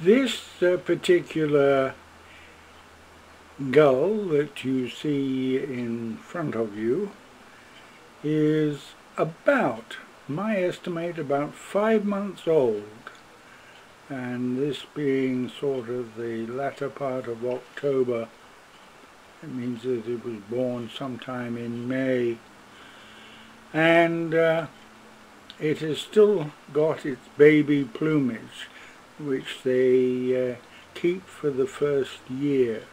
This uh, particular gull that you see in front of you is about, my estimate, about five months old. And this being sort of the latter part of October it means that it was born sometime in May. And uh, it has still got its baby plumage which they uh, keep for the first year.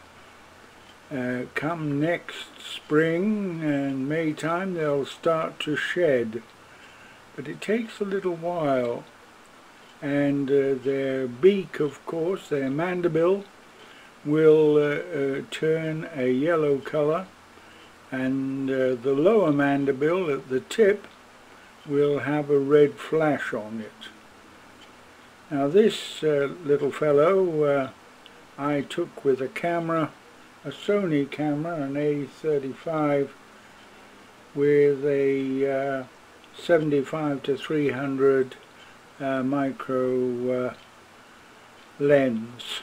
Uh, come next spring and May time they'll start to shed but it takes a little while and uh, their beak of course, their mandible will uh, uh turn a yellow color and uh, the lower mandible at the tip will have a red flash on it. Now this uh, little fellow uh, I took with a camera, a Sony camera, an A35 with a uh, 75 to 300 uh, micro uh, lens.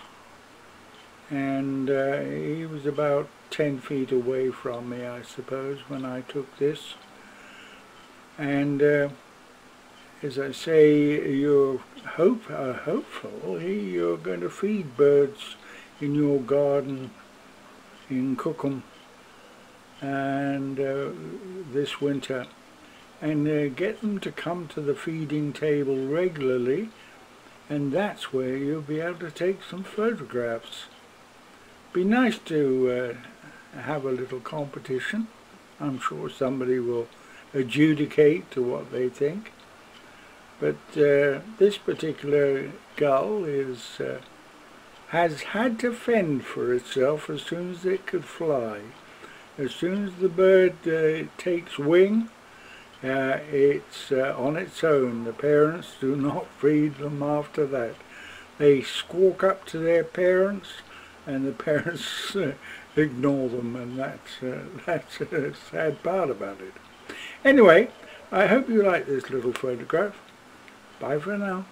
And uh, he was about 10 feet away from me I suppose when I took this. And as I say, you're hope, uh, hopeful you're going to feed birds in your garden in Cookham and uh, this winter and uh, get them to come to the feeding table regularly and that's where you'll be able to take some photographs. Be nice to uh, have a little competition. I'm sure somebody will adjudicate to what they think. But uh, this particular gull is uh, has had to fend for itself as soon as it could fly. As soon as the bird uh, takes wing, uh, it's uh, on its own. The parents do not feed them after that. They squawk up to their parents and the parents uh, ignore them and that's, that's a sad part about it. Anyway, I hope you like this little photograph. Bye for now.